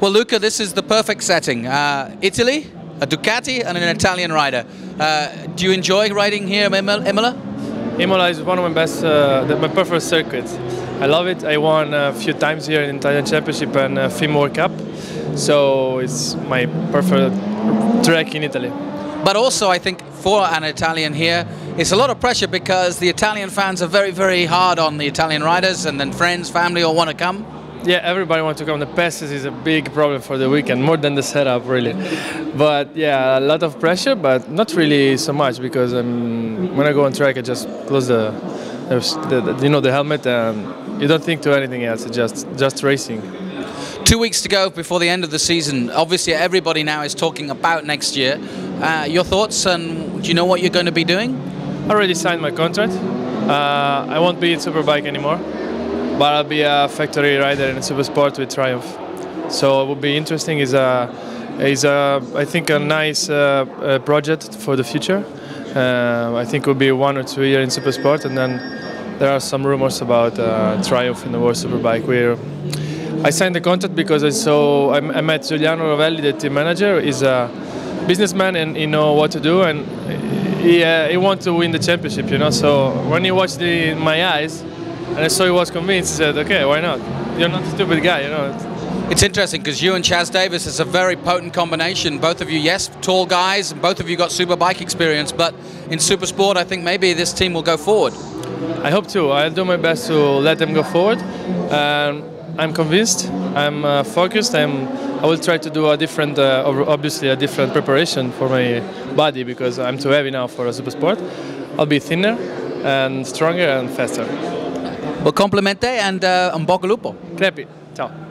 Well, Luca, this is the perfect setting. Uh, Italy, a Ducati, and an Italian rider. Uh, do you enjoy riding here in Imola? Imola is one of my best, uh, my preferred circuits. I love it. I won a few times here in Italian Championship and uh, FIM World Cup, so it's my preferred track in Italy. But also, I think for an Italian here, it's a lot of pressure because the Italian fans are very, very hard on the Italian riders, and then friends, family all want to come. Yeah, everybody wants to come. The passes is a big problem for the weekend, more than the setup, really. But yeah, a lot of pressure, but not really so much because um, when I go on track, I just close the, the, the, you know, the helmet, and you don't think to anything else. It's just just racing. Two weeks to go before the end of the season. Obviously, everybody now is talking about next year. Uh, your thoughts, and do you know what you're going to be doing? I already signed my contract. Uh, I won't be in Superbike anymore but I'll be a factory rider in Supersport with Triumph. So it will be interesting. is a is a I think a nice uh, uh, project for the future. Uh, I think it will be one or two years in Supersport, and then there are some rumors about uh, Triumph in the World Superbike. Where I signed the contract because I saw I, met Giuliano Rovelli, the team manager. He's a businessman and he know what to do, and he uh, he wants to win the championship. You know, so when he watched the, my eyes and so he was convinced. He said, "Okay, why not? You're not a stupid guy, you know." It's interesting because you and Chaz Davies is a very potent combination. Both of you, yes, tall guys, and both of you got superbike experience. But in super sport, I think maybe this team will go forward. I hope to. I'll do my best to let them go forward. Um, I'm convinced. I'm uh, focused. I'm. I will try to do a different, uh, obviously a different preparation for my body because I'm too heavy now for a super sport. I'll be thinner and stronger and faster. Complimenti e uh, un bocca al lupo. Crepi, ciao.